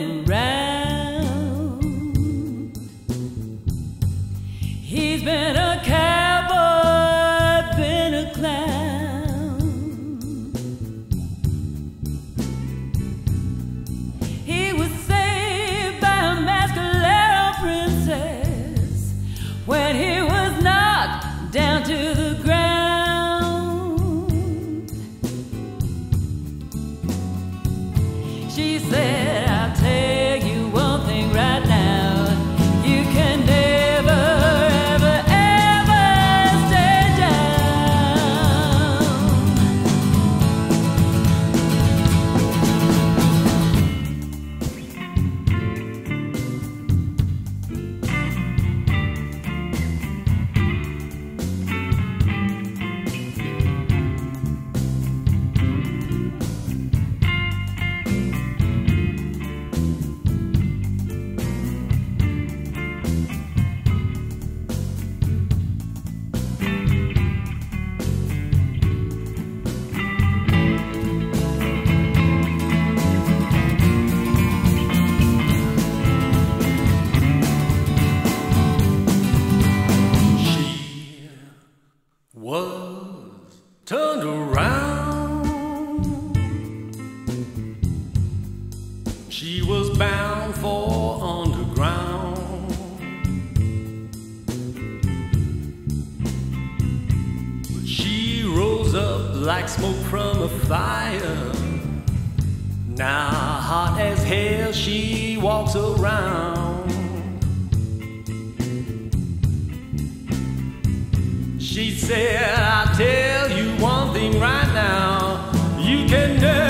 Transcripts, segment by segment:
around. He's been like smoke from a fire. Now, hot as hell, she walks around. She said, I'll tell you one thing right now. You can never,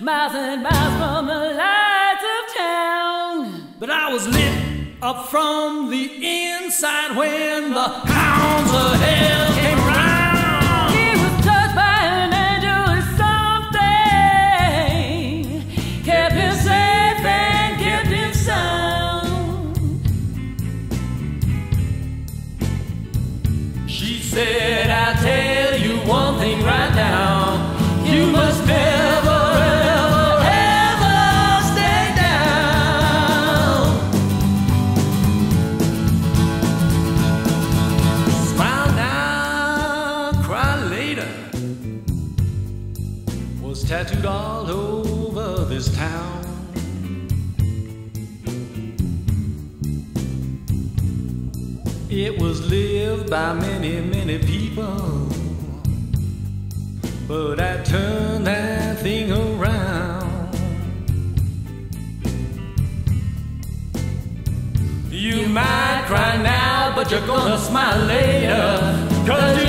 miles and miles from the lights of town. But I was lit up from the inside when the hounds of hell came around. He was touched by an angel or something, kept him safe and kept him sound. She said, tattooed all over this town. It was lived by many, many people. But I turned that thing around. You might cry now, but you're gonna smile later. Cause